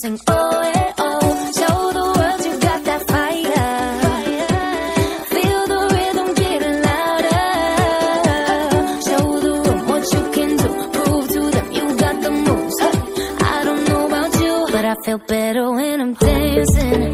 sing oh eh, oh. Show the world you got that fire. Feel the rhythm getting louder. Show the room what you can do. Prove to them you got the moves. I don't know about you, but I feel better when I'm dancing.